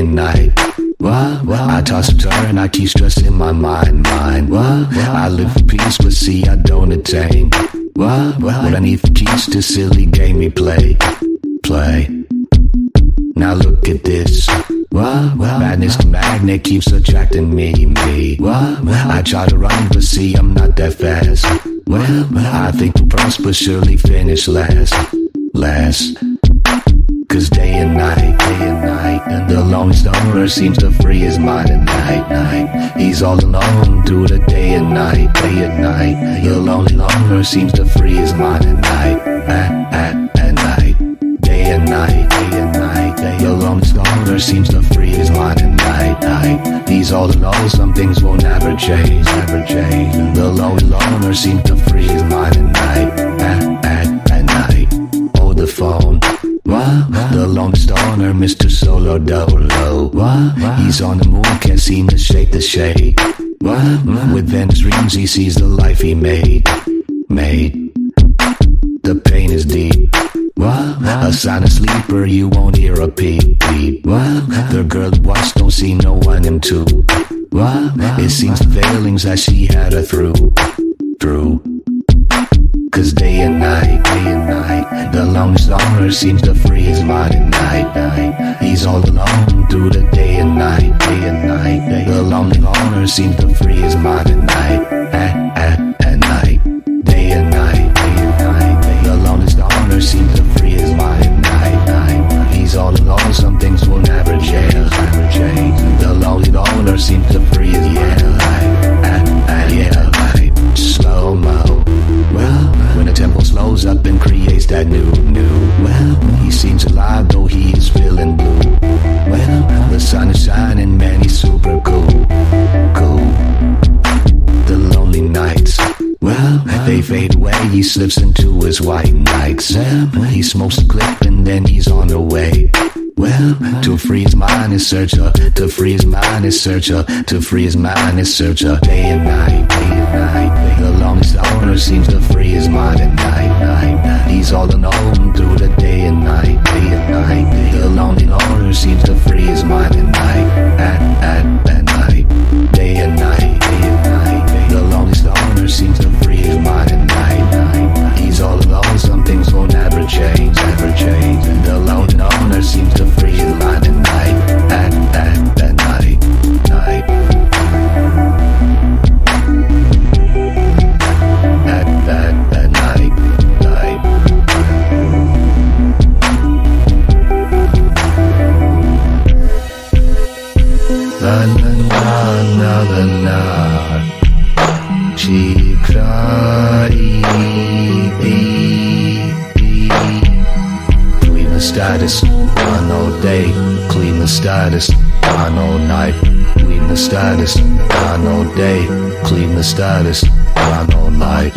What? What? I toss and turn, I keep stressing my mind, mind. What? What? I live for peace, but see, I don't attain. What? What? What I need for keys to silly game we play, play. Now look at this. What? What? Madness magnet keeps attracting me, me. What? What? I try to run, but see, I'm not that fast. Well, I think to prosper, surely finish last, last. Cause day and night, lone stoner seems to free his mind at night, night. He's all alone through the day and night, day and night. The lonely loner seems to free his mind at night, at, at, at night. Day and night, day and night. The lonely stoner seems to free his mind at night, night. He's all alone, some things will never change, never change. The lonely loner seems to free his mind at night, The long stoner, Mr. Solo Dolo. What? He's on the moon, can't seem to shake the shade. What? Within his dreams, he sees the life he made. Made. The pain is deep. What? A silent sleeper, you won't hear a peep, peep. What? The girl watch, don't see no one in two. What? It seems the failings that she had her through. Through. Cause day and night, day and night, the long stoner seems to free his mind at night, night. He's all alone through the day and night, day and night. The lonely loner seems to free his mind at night, they fade away, he slips into his white nights. He smokes a clip and then he's on the way. Well, to free his mind is searcher, to free his mind is searcher, to free his mind is searcher. Day and night, day and night. The longest owner seems to free his mind at night, night. He's all alone through the day and night, La la la la la Ci cry Clean the status on all day. Clean the status on all night. Clean the status on all day. Clean the status on all night